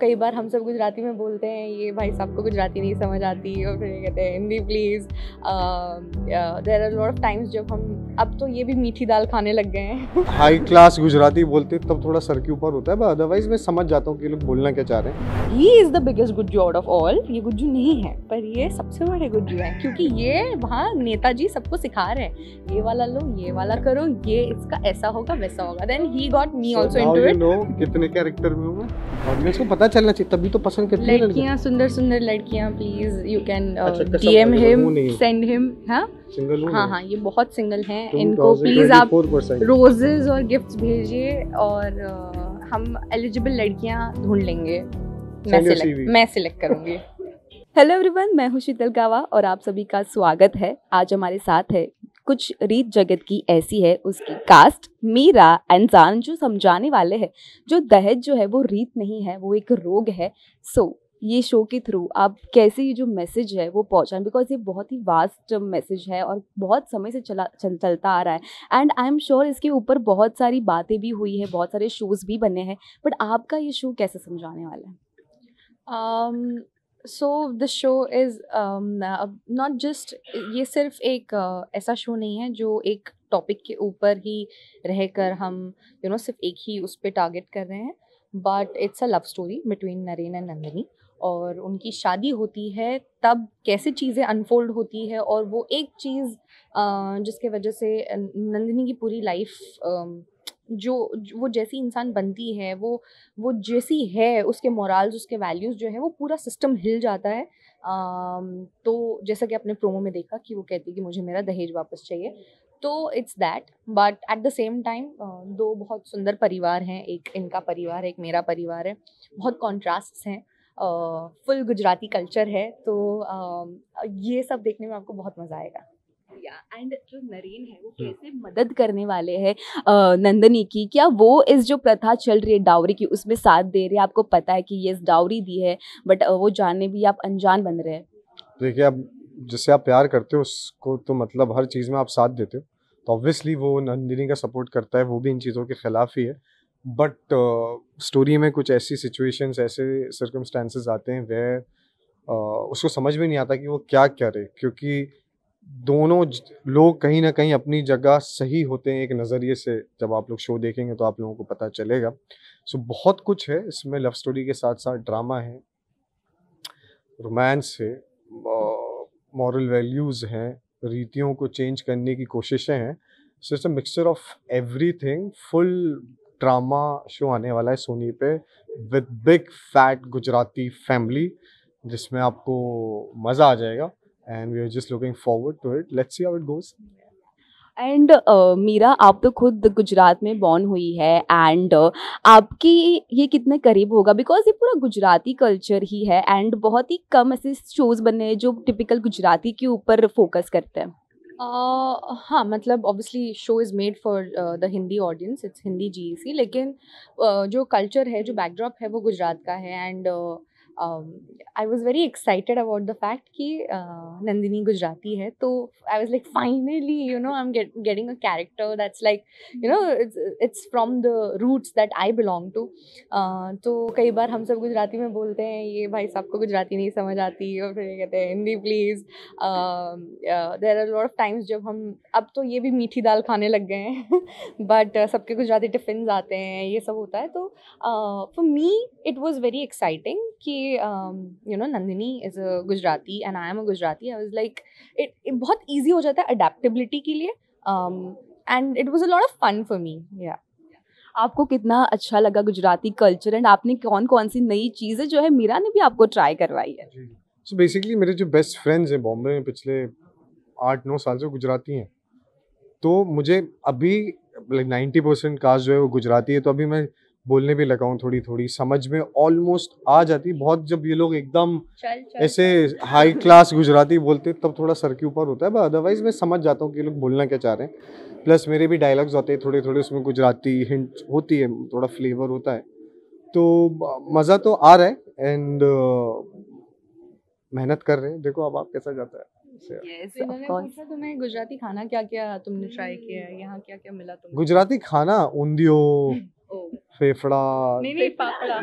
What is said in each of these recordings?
कई बार हम सब गुजराती में बोलते हैं ये भाई साहब को गुजराती नहीं समझ आती। और फिर ये कहते हैं Hindi please there are lot of times जब हम अब तो ये भी मीठी दाल खाने लग गए हैं। हाई क्लास गुजराती बोलते तब थोड़ा सर के ऊपर होता है अदरवाइज़ मैं समझ जाता हूँ कि लोग बोलना क्या चाह रहे हैं। He is the biggest Gujju out of all ये गुज्जू नहीं है पर ये सबसे बड़े गुज्जू है क्योंकि ये वहाँ नेताजी सबको सिखा रहे हैं। ये वाला लो ये वाला करो ये इसका ऐसा होगा वैसा होगा। Then he got me also it कितने कैरेक्टर में हूँ मैं। ऑडियंस को पता चलना चाहिए तभी तो पसंद करती है लड़कियाँ। सुंदर सुंदर लड़कियाँ please you can DM him है। सेंड हिम हाँ? सिंगल हूँ हाँ हाँ ये बहुत सिंगल हैं इनको प्लीज़ आप 2024% रोजेज और गिफ्ट्स भेजिए और हम एलिजिबल लड़कियाँ ढूंढ लेंगे। मैं सिलेक्ट मैं सिलेक्ट करूँगी। हेलो एवरीवन मैं हूँ शीतल गावा और आप सभी का स्वागत है। आज हमारे साथ है कुछ रीत जगत की ऐसी है उसकी। कास्ट मीरा अनजान जो समझाने वाले हैं जो दहेज जो है वो रीत नहीं है वो एक रोग है। सो so, ये शो के थ्रू आप कैसे ये जो मैसेज है वो पहुंचाएँ? बिकॉज़ ये बहुत ही वास्ट मैसेज है और बहुत समय से चला चल, चलता आ रहा है। एंड आई एम श्योर इसके ऊपर बहुत सारी बातें भी हुई है बहुत सारे शोज़ भी बने हैं बट आपका ये शो कैसे समझाने वाला है? Um, so the show is not just ये सिर्फ़ एक uh, ऐसा शो नहीं है जो एक टॉपिक के ऊपर ही रहकर हम यू you नो know, सिर्फ़ एक ही उस पर टारगेट कर रहे हैं। But it's a love story between Naren and Nandini और उनकी शादी होती है तब कैसे चीज़ें अनफोल्ड होती है और वो एक चीज़ uh, जिसके वजह से नंदिनी की पूरी लाइफ जो वो जैसी इंसान बनती है वो वो जैसी है उसके मोरल्स उसके वैल्यूज़ जो है वो पूरा सिस्टम हिल जाता है। अम, तो जैसा कि आपने प्रोमो में देखा कि वो कहती कि मुझे मेरा दहेज वापस चाहिए। तो it's that but at the same time दो बहुत सुंदर परिवार हैं एक इनका परिवार है एक मेरा परिवार है। बहुत कॉन्ट्रास्ट हैं। फुल गुजराती कल्चर है तो अम, ये सब देखने में आपको बहुत मज़ा आएगा। एंड जो नरेन है वो कैसे मदद करने वाले हैं नंदनी की? क्या वो इस जो प्रथा चल रही है डावरी की उसमें साथ दे रहे हैं? आपको पता है कि ये डावरी दी है बट वो जानने भी आप अनजान बन रहे हैं। देखिए अब जिससे आप प्यार करते हो उसको तो मतलब हर चीज़ में आप साथ देते हो। तो ऑब्वियसली वो नंदिनी का सपोर्ट करता है वो भी इन चीज़ों के खिलाफ ही है। बट स्टोरी uh, में कुछ ऐसी सिचुएशंस ऐसे सर्कमस्टांसेस आते हैं वे उसको समझ में नहीं आता कि वो क्या करे क्योंकि दोनों लोग कहीं ना कहीं अपनी जगह सही होते हैं एक नज़रिए से जब आप लोग शो देखेंगे तो आप लोगों को पता चलेगा। सो so, बहुत कुछ है इसमें लव स्टोरी के साथ साथ ड्रामा है रोमांस है मॉरल वैल्यूज़ हैं रीतियों को चेंज करने की कोशिशें हैं। So it's a mixture of everything full drama show आने वाला है सोनी पे with big fat Gujarati family जिसमें आपको मज़ा आ जाएगा। And we are just looking forward to it let's see how it goes and uh, Meera आप तो खुद गुजरात में बॉर्न हुई है एंड uh, आपकी ये कितने करीब होगा? बिकॉज़ ये पूरा गुजराती कल्चर ही है एंड बहुत ही कम ऐसे शोज़ बने हैं जो टिपिकल गुजराती के ऊपर फोकस करते हैं। Uh, हाँ मतलब obviously show is made for the Hindi audience it's Hindi G C लेकिन uh, जो कल्चर है जो बैकड्रॉप है वो गुजरात का है and I was very excited about the fact कि uh, नंदिनी गुजराती है तो I was like finally you know I am getting a character that's like you know it's from the roots that I belong to तो कई बार हम सब गुजराती में बोलते हैं ये भाई साहब को गुजराती नहीं समझ आती। और फिर ये कहते हैं Hindi please there are lot of times जब हम अब तो ये भी मीठी दाल खाने लग गए हैं बट सबके गुजराती टिफ़िन आते हैं ये सब होता है तो for me it was very exciting कि you know Nandini is a Gujarati and I am a Gujarati I was like it बहुत ईजी हो जाता है अडेप्टेबिलिटी के लिए and it was a lot of fun for me या आपको कितना अच्छा लगा गुजराती कल्चर एंड आपने कौन कौन सी नई चीज़ें जो है मीरा ने भी आपको ट्राई करवाई है? सो बेसिकली मेरे जो बेस्ट फ्रेंड्स हैं बॉम्बे में पिछले आठ नौ साल से वो गुजराती हैं। तो मुझे अभी लाइक नाइन्टी परसेंट कास्ट जो है वो गुजराती है तो अभी मैं बोलने भी लगा हूँ थोड़ी थोड़ी समझ में ऑलमोस्ट आ जाती। बहुत जब ये लोग एकदम ऐसे हाई क्लास गुजराती बोलते तब थोड़ा सर के ऊपर होता है। बट अदरवाइज़ मैं समझ जाता हूँ कि ये लोग बोलना क्या चाह रहे हैं। प्लस मेरे भी डायलॉग्स होते हैं थोड़े थोड़े उसमें गुजराती हिंट होती है थोड़ा फ्लेवर होता है। तो मज़ा तो आ रहा है एंड मेहनत कर रहे हैं। देखो अब आप कैसा जाता है। Yes. पूछा तुम्हें गुजराती खाना क्या क्या तुमने ट्राई किया है? यहाँ क्या क्या मिला तुमको गुजराती खाना ऊंधियो ओ, फेफड़ा। नहीं नहीं पापड़ा।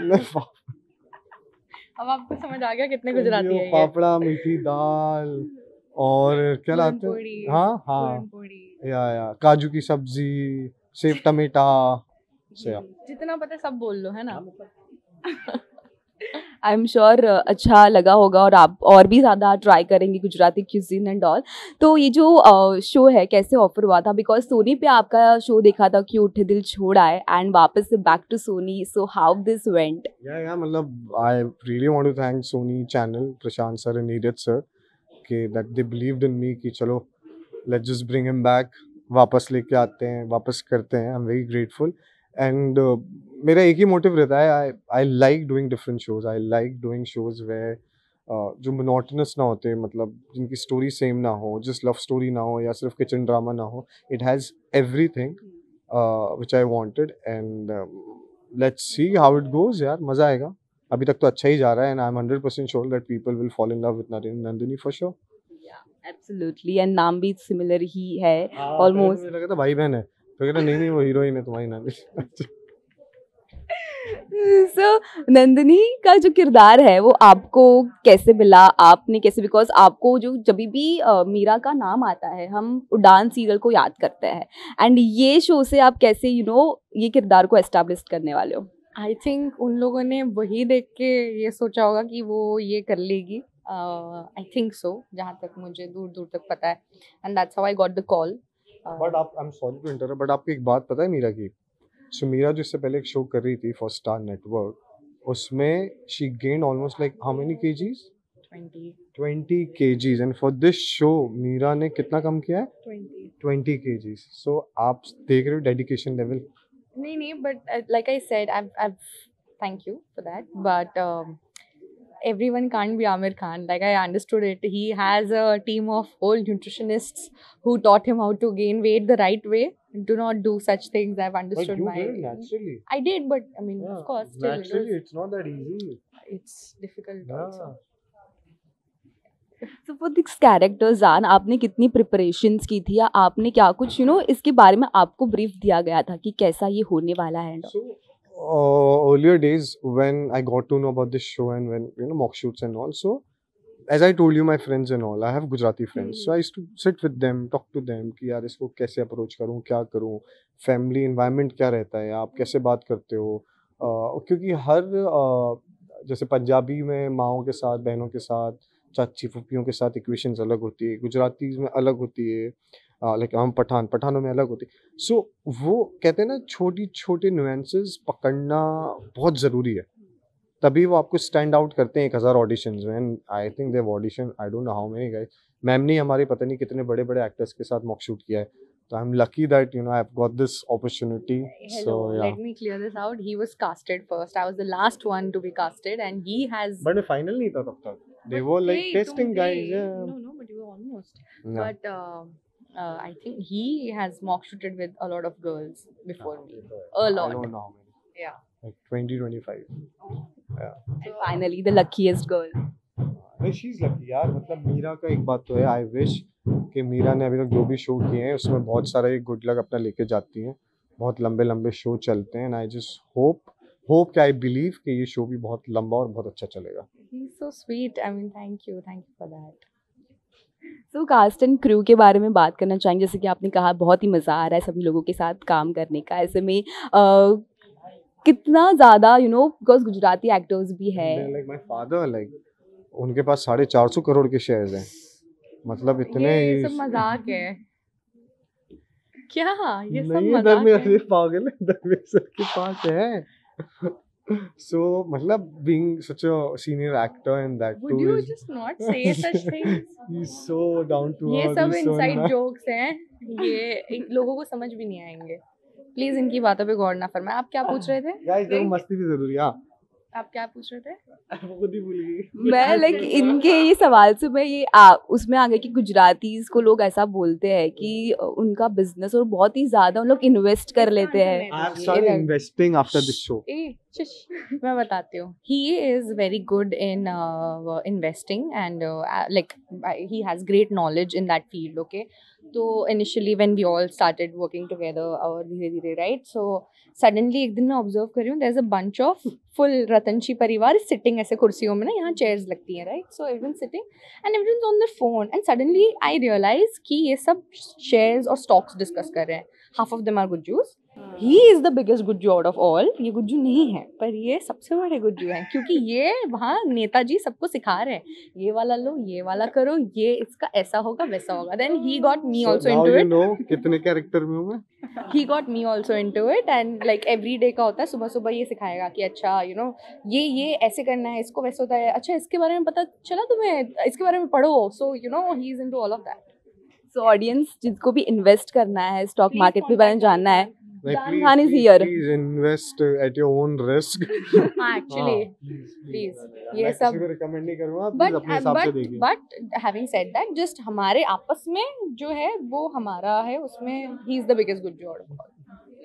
अब आपको समझ आ गया कितने गुजराती है पापड़ा मीठी दाल और क्या लाते हैं? हाँ हाँ। या या काजू की सब्ज़ी सेब टमेटा। से जितना पता है सब बोल लो है ना? आई एम श्योर अच्छा लगा होगा और आप और भी ज़्यादा ट्राई करेंगे गुजराती क्यूजिन एंड ऑल तो ये जो शो है कैसे ऑफ़र हुआ था? बिकॉज़ सोनी पे आपका शो देखा था कि उठे दिल छोड़ आए एंड वापस से back to Sony so how this went yeah yeah मतलब I really want to thank Sony channel Prashant sir and Neeraj sir कि that they believed in me कि चलो let's just bring him back वापस लेके आते हैं वापस करते हैं. I am very grateful and uh, मेरा एक ही मोटिव रहता है I I like doing different shows I like doing shows वे जो मोनोटनस ना होते मतलब जिनकी स्टोरी सेम ना हो जिस लव स्टोरी ना हो या सिर्फ़ किचन ड्रामा ना हो it has everything which I wanted and let's see how it goes यार मज़ा आएगा। अभी तक तो अच्छा ही जा रहा है and I am hundred percent sure that people will follow in love with Nandini for sure absolutely and नाम भी सिमिलर ही है हाँ, Almost. लगा था भाई बहन है। तो कहता नहीं नहीं वो हीरोइन है तुम्हारी नानी. सो नंदिनी का जो किरदार है वो आपको कैसे मिला? आपने कैसे बिकॉज़ आपको जो जब भी मीरा का नाम आता है हम उड़ान सीरियल को याद करते हैं। एंड ये शो से आप कैसे यू you नो know, ये किरदार को एस्टेब्लिश करने वाले हो? आई थिंक उन लोगों ने वही देख के ये सोचा होगा कि वो ये कर लेगी। आई थिंक सो जहाँ तक मुझे दूर दूर तक पता है। And that's how I got the call but आप I am sorry to interrupt but आपको एक बात पता है मीरा की? सो मीरा जो इससे पहले एक शो कर रही थी फॉर स्टार नेटवर्क उसमें she gain almost like how many KGs twenty 20 KGs and for this show Meera ने कितना कम किया है? ट्वेंटी 20 केजीज सो आप देख रहे हो डेडिकेशन लेवल नहीं नहीं but like I said I I thank you for that but everyone can't be Amir Khan. Like I understood it. He has a team of whole nutritionists who taught him how to gain weight the right way. Do not do such things. I've But understood you my. did it naturally. I did, but I mean, Yeah, of course, still it naturally, was, it's not that easy. it's difficult Yeah. also. So for this character Jaan आपने कितनी preparations की थी या आपने क्या कुछ you you no know, इसके बारे में आपको ब्रीफ दिया गया था कि कैसा ये होने वाला है So, uh, earlier days when I got to know about this show and when you know mock shoots and all, so as I told you my friends and all I have Gujarati friends so I used to sit with them, talk to them कि यार इसको कैसे approach करूँ क्या करूँ family environment क्या रहता है आप कैसे बात करते हो? uh, क्योंकि हर uh, जैसे पंजाबी में माओ के साथ बहनों के साथ चाची फुप्पियों के साथ इक्वेशंस अलग होती है गुजराती में अलग होती है लाइक हम पठान पठानों में अलग होती है। सो वो कहते हैं ना छोटी छोटे नुएंसेस पकड़ना बहुत ज़रूरी है। तभी वो आपको स्टैंड आउट करते हैं एक हज़ार audition and I think Dev audition I don't know how many guys ma'am ने हमारे पता नहीं कितने बड़े बड़े एक्टर्स के साथ मॉक शूट किया है। तो I am lucky that you know I got this opportunity so yeah let me clear this out he was casted first I was the last one to be casted and he has but final नहीं था तब तक। They were like testing guys no no but you almost but I think he has mock shooted with a lot of girls before me a lot yeah Like 20, 25. Finally the luckiest girl नहीं she is lucky यार मतलब मीरा का एक बात तो है I wish कि मीरा ने अभी तक जो भी शो किए हैं उसमें बहुत सारा ये गुड लक अपना लेके जाती हैं बहुत लंबे लंबे शो चलते हैं and I just hope hope कि आई बिलीव कि ये शो भी बहुत लंबा और बहुत अच्छा चलेगा He's so sweet. I mean, thank you. Thank you for that. So cast and crew के बारे में बात करना चाहेंगे जैसे कि आपने कहा बहुत ही मज़ा आ रहा है सभी लोगों के साथ काम करने का ऐसे में कितना ज़्यादा you know because Gujarati actors भी है। लाइक माय फादर लाइक उनके पास साढ़े चार सौ करोड़ के शेयर्स हैं। मतलब इतने ये सब मज़ाक है। क्या? ये सब नहीं है मज़ाक धर्मेंद्र है? पागल है धर्मेंद्र सर के पास है। So मतलब being such a senior actor and that Would too you is just not say such things? he's so down to ये सब he's so इनसाइड जोक्स हैं। ये लोगों को समझ भी नहीं आएँगे। प्लीज़ इनकी बातों पे गौर ना फरमाएँ। आप क्या पूछ रहे थे? गाइस देखो मस्ती भी ज़रूरी है हाँ। आप क्या पूछ रहे थे? वो खुद ही भूल गई। मैं लाइक इनके ये सवाल से मैं ये आ, उसमें आ गया कि गुजरातीज को लोग ऐसा बोलते हैं कि उनका बिज़नेस और बहुत ही ज़्यादा उन लोग इन्वेस्ट कर लेते हैं। I am sorry investing after this show मैं बताती हूँ। He is very good in investing and like he has great knowledge in that field okay तो initially when we all started working together और धीरे धीरे राइट सो सडनली एक दिन मैं ऑब्ज़र्व कर रही हूँ there is a bunch of full Ratanshi परिवार सिटिंग ऐसे कुर्सियों में ना, यहाँ चेयर्स लगती हैं right so everyone sitting and everyone on their phone and suddenly I realise कि ये सब शेयर्स और स्टॉक्स डिस्कस कर रहे हैं। Half of them are Gujjus he. Is the biggest Gujju out of all ये गुज्जू नहीं है पर ये सबसे बड़े गुज्जू हैं क्योंकि ये वहाँ नेताजी सबको सिखा रहे हैं। ये वाला लो ये वाला करो ये इसका ऐसा होगा वैसा होगा। Then he got me now into you it कितने कैरेक्टर में हूँ मैं? He got me also into it and like every day का होता है सुबह सुबह ये सिखाएगा कि अच्छा यू you नो know, ये ये ऐसे करना है इसको वैसे होता है। अच्छा इसके बारे में पता चला तुम्हें? इसके बारे में पढ़ो। So you know he is into all of that so audience जिसको भी इन्वेस्ट करना है स्टॉक मार्केट के बारे में जानना है। Like, Zan please, Khan is please, here. please invest at your own risk. हाँ एक्चुअली Please, ये मैं सब- रिकमेंड नहीं करूँगा प्लीज़ अपने हिसाब से बट देखिए। But having said that just हमारे आपस में जो है वो हमारा है उसमें ही is the biggest good job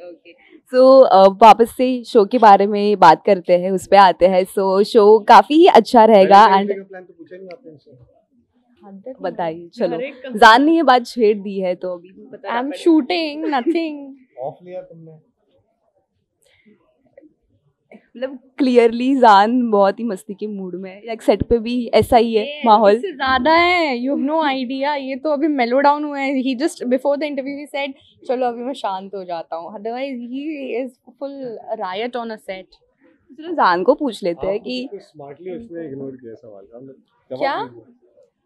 so okay. so, uh, वापस से शो के बारे में बात करते हैं उस पर आते हैं। सो so, शो काफ़ी ही अच्छा रहेगा एंड प्लान तो पूछा नहीं आपने बताइए चलो। जान ने ये बात छेड़ दी है तो अभी I am shooting nothing off लिया तुमने? मतलब क्लियरली जान बहुत ही मस्ती के मूड में है। लाइक सेट पे भी ऐसा ही है माहौल। इससे ज़्यादा है। यू हैव नो आइडिया ये तो अभी मेलो डाउन हुआ है। He just before the interview he said चलो अभी मैं शांत हो जाता हूँ। Otherwise he is full riot on a set चलो जान को पूछ लेते हैं कि स्मार्टली उसने इग्नोर किया सवाल। क्या?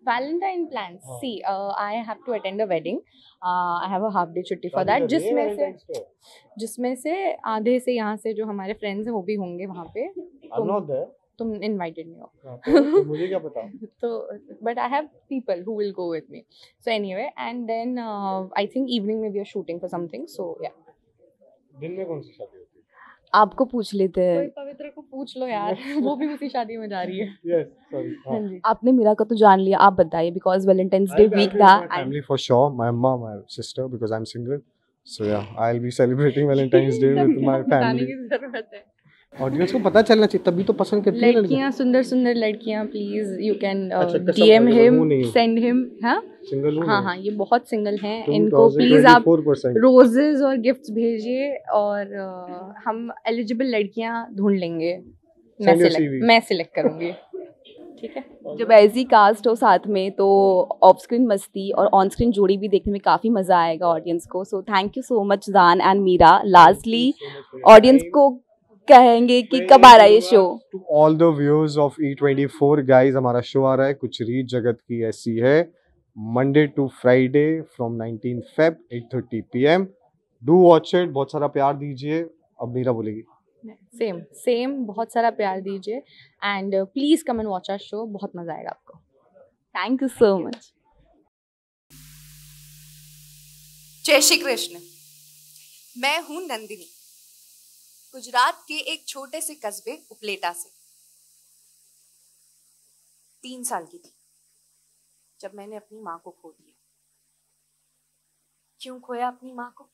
Valentine plans. हाँ. See, uh, I have to attend a wedding. Uh, I have a half day छुट्टी for that. जिसमें से? जिसमें से आधे से यहाँ से जो हमारे फ्रेंड्स हैं वो भी होंगे वहाँ पे I'm not there. तुम इनवाइटेड नहीं हो हाँ, तो- तो मुझे क्या पता तो but I have people who will go with me so anyway and then I think evening में we are shooting for something so yeah दिन में कौन सी शादी आपको पूछ लेते हैं। पवित्र को पूछ लो यार वो भी उसी शादी में जा रही है। यस सॉरी हाँ आपने मीरा का तो जान लिया आप बताइए बिकॉज़ वैलेंटाइंस डे वीक था। For sure my mom my sister because I am single so yeah I will be celebrating Valentine's Day with my family audience को पता चलना चाहिए तभी तो पसंद करती है लड़कियाँ। सुंदर सुंदर लड़कियाँ please you can DM him. Send him हाँ। सिंगल हूँ? हाँ हाँ ये बहुत सिंगल हैं। इनको प्लीज़ आप 2024% रोजेस और गिफ्ट्स भेजिए और अ, हम एलिजिबल लड़कियाँ ढूंढ लेंगे। मैं सिलेक्ट मैं सिलेक्ट करूँगी। ठीक है? जब ऐसी कास्ट हो साथ में तो ऑफ़ स्क्रीन मस्ती और ऑन स्क्रीन जोड़ी भी देखने में काफ़ी मज़ा आएगा ऑडियंस को। So thank you so much Jaan and Meera lastly audience को कहेंगे कि कब आ रहा है ये show to all the viewers of E24 guys हमारा शो आ रहा है। कुछ रीत जगत की ऐसी है। Monday to Friday from 19 Feb 8:30 PM do watch it बहुत सारा प्यार दीजिए। अब मीरा बोलेगी। सेम सेम बहुत सारा प्यार दीजिए। And please come and watch our show बहुत मज़ा आएगा आपको। थैंक यू सो मच जय श्री कृष्ण। मैं हूँ नंदिनी। गुजरात के एक छोटे से कस्बे उपलेटा से। तीन साल की थी, जब मैंने अपनी माँ को खो दिया। क्यों खोया अपनी माँ को?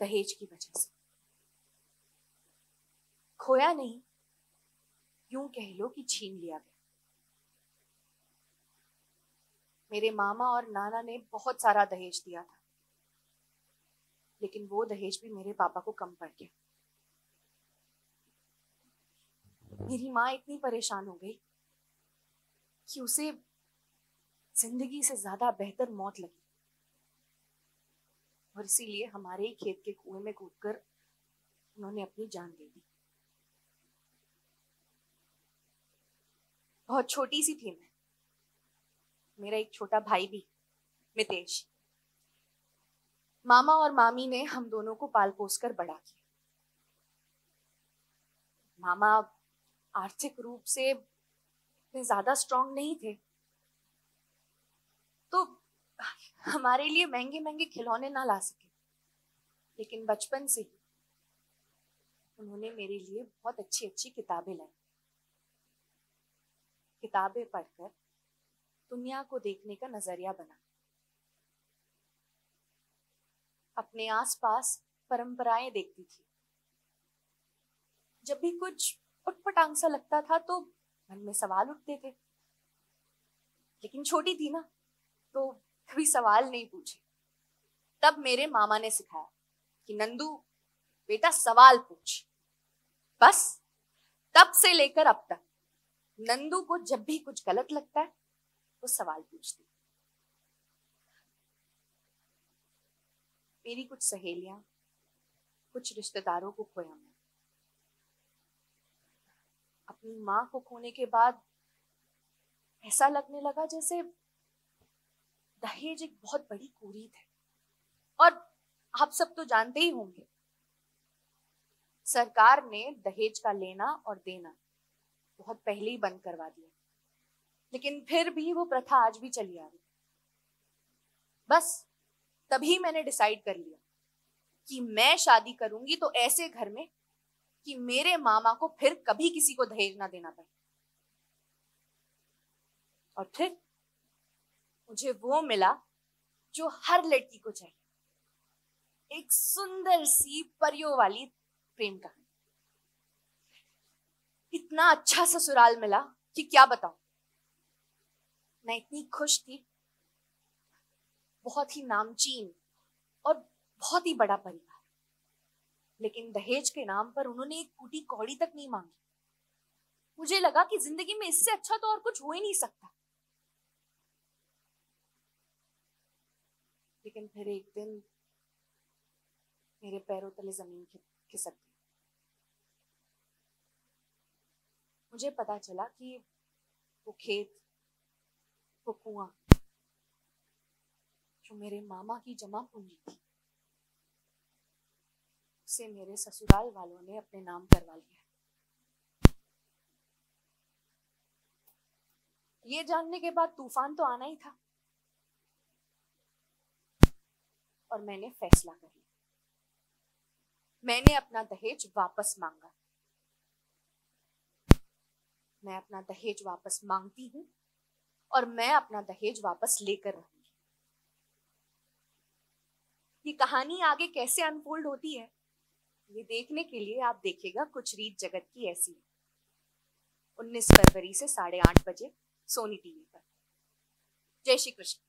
दहेज की वजह से। खोया नहीं, यूँ कह लो कि छीन लिया गया। मेरे मामा और नाना ने बहुत सारा दहेज दिया था। लेकिन वो दहेज भी मेरे पापा को कम पड़ गया। मेरी माँ इतनी परेशान हो गई कि उसे ज़िंदगी से ज़्यादा बेहतर मौत लगी। और इसीलिए हमारे ही खेत के कुएँ में कूदकर उन्होंने अपनी जान दे दी। बहुत छोटी सी थी मैं। मेरा एक छोटा भाई भी, मितेश। मामा और मामी ने हम दोनों को पाल पोस कर बड़ा किया। मामा आर्थिक रूप से ज़्यादा स्ट्रांग नहीं थे। तो हमारे लिए महँगे महँगे खिलौने ना ला सके। लेकिन बचपन से ही उन्होंने मेरे लिए बहुत अच्छी अच्छी किताबें लाई। किताबें पढ़कर दुनिया को देखने का नज़रिया बना। अपने आसपास परंपराएँ देखती थी। जब भी कुछ उटपटांग सा लगता था तो मन में सवाल उठते थे। लेकिन छोटी थी ना तो कभी सवाल नहीं पूछे। तब मेरे मामा ने सिखाया कि, नंदू, बेटा सवाल पूछ। बस, तब से लेकर अब तक नंदू को जब भी कुछ गलत लगता है, वो सवाल पूछती। मेरी कुछ सहेलियाँ, कुछ रिश्तेदारों को खोया मैं। अपनी माँ को खोने के बाद ऐसा लगने लगा जैसे दहेज एक बहुत बड़ी कुरीत है। और आप सब तो जानते ही होंगे, सरकार ने दहेज का लेना और देना बहुत पहले ही बंद करवा दिया। लेकिन फिर भी वो प्रथा आज भी चली आ रही बस तभी मैंने डिसाइड कर लिया कि मैं शादी करूँगी तो ऐसे घर में कि मेरे मामा को फिर कभी किसी को दहेज ना देना पड़े। और फिर मुझे वो मिला जो हर लड़की को चाहिए। एक सुंदर सी परियों वाली प्रेम कहानी। इतना अच्छा ससुराल मिला कि क्या बताऊँ? मैं इतनी खुश थी बहुत ही नामचीन और बहुत ही बड़ा परिवार। लेकिन दहेज के नाम पर उन्होंने एक कूटी कौड़ी तक नहीं मांगी। मुझे लगा कि ज़िंदगी में इससे अच्छा तो और कुछ हो ही नहीं सकता। लेकिन फिर एक दिन मेरे पैरों तले ज़मीन खिसक गई। मुझे पता चला कि वो खेत, वो कुआँ जो मेरे मामा की जमा पूंजी थी उसे मेरे ससुराल वालों ने अपने नाम करवा लिया। ये जानने के बाद तूफ़ान तो आना ही था। और मैंने फैसला कर लिया। मैंने अपना दहेज वापस मांगा। मैं अपना दहेज वापस मांगती हूँ और मैं अपना दहेज वापस लेकर रहूँगी ये कहानी आगे कैसे अनफोल्ड होती है, ये देखने के लिए आप देखेगा कुछ रीत जगत की ऐसी। उन्नीस फरवरी से साढ़े आठ बजे सोनी टीवी पर। जय श्री कृष्ण।